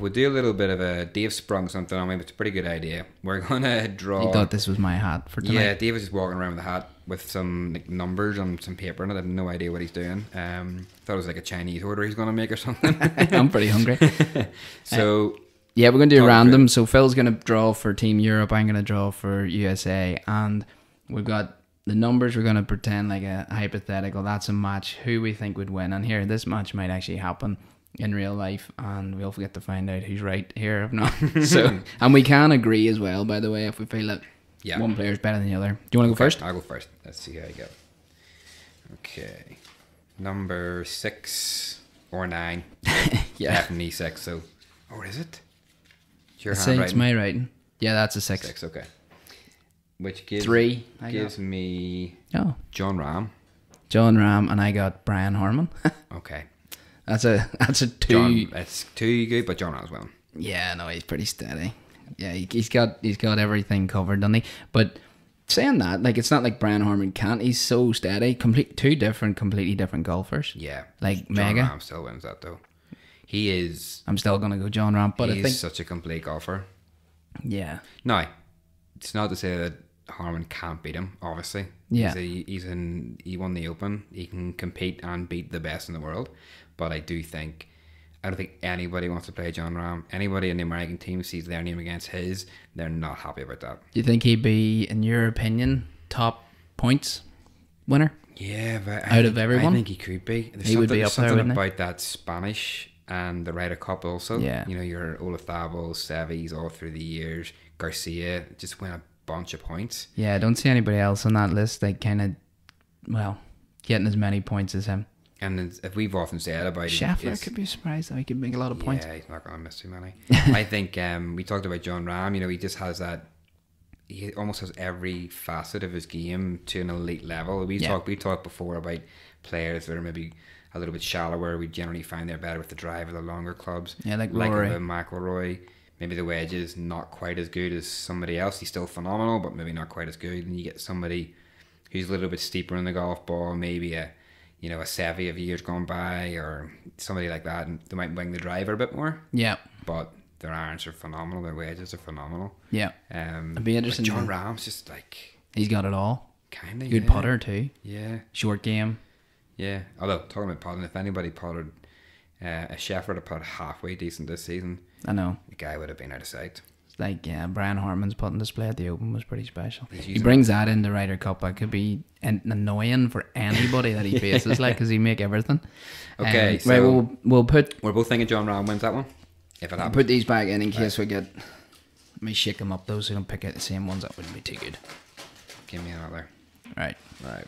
We'll do a little bit of a Dave sprung something on me, but it's a pretty good idea. We're gonna draw. You thought this was my hat for tonight. Yeah, Dave was just walking around with a hat with some like, numbers on some paper, and I had no idea what he's doing. Um, thought it was like a Chinese order he's gonna make or something. I'm pretty hungry. so Yeah, we're gonna do random. So Phil's gonna draw for Team Europe. I'm gonna draw for USA, and we've got the numbers. We're gonna pretend like a hypothetical. That's a match. Who we think would win? And here, this match might actually happen in real life, and we'll get to find out who's right here if not. so, and we can agree as well. By the way, if we feel that yeah, one player's better than the other. Do you want to go first? I'll go first. Let's see how I go. Okay, number six or nine. Yeah, Definitely six. So, or is it? It's your six. handwriting. My writing. Yeah, that's a six. Six. Okay. Which gives Three. I gives me got. Oh, Jon Rahm. Jon Rahm, and I got Brian Harman. Okay. That's a that's a two. Jon, it's too good, but Jon as well. Yeah, no, he's pretty steady. Yeah, he, he's got he's got everything covered, doesn't he? But saying that, like, it's not like Brian Harman can't. He's so steady. Complete two different, completely different golfers. Yeah. Like Jon mega. Rahm still wins that though. He is. I'm still gonna go Jon Rahm, but he's I think such a complete golfer. yeah, No, it's not to say that Harman can't beat him. Obviously, Yeah. he's, a, he's in. He won the Open. He can compete and beat the best in the world. But I do think, I don't think anybody wants to play Jon Rahm. Anybody in the American team sees their name against his, they're not happy about that. do you think he'd be, in your opinion, top points winner? Yeah, but Out of everyone? I think he could be. There's He would something, be up there, something wouldn't about that Spanish and the Ryder Cup also. Yeah. you know your Olazabal, Seves all through the years. Garcia just went a bunch of points. Yeah, I don't see anybody else on that list that kind of, well, getting as many points as him. And if we've often said about it, Scheffler could be surprised though. He could make a lot of points. Yeah, he's not going to miss too many. I think um, we talked about Jon Rahm. You know, he just has that. He almost has every facet of his game to an elite level. We Yeah. talked. We talked before about players that are maybe a little bit shallower. We generally find they're better with the drive or the longer clubs. Yeah, like like Rory. McIlroy. Maybe the wedge is not quite as good as somebody else. He's still phenomenal, but maybe not quite as good. And you get somebody who's a little bit steeper in the golf ball, maybe a you know a savvy of years gone by, or somebody like that, and they might wing the driver a bit more Yeah, but their irons are phenomenal. Their wedges are phenomenal. yeah. Um, It'd be interesting Jon Rahm's just like He's got it all. kind of Good yeah. putter too. Yeah, Short game. yeah. Although talking about putting, if anybody putted uh, a Scheffler to put halfway decent this season, I know. the guy would have been out of sight. It's like yeah, Brian Harman's putting display at the Open was pretty special. He's He brings that into Ryder Cup. That could be an- annoying for anybody that he faces, like because he make everything. Okay, Um, right. We'll we'll put We're both thinking Jon Rahm wins that one. If it happens, put these back in in case we get. Let me shake them up though, so we don't pick out the same ones. That wouldn't be too good. give me another. Right. Right.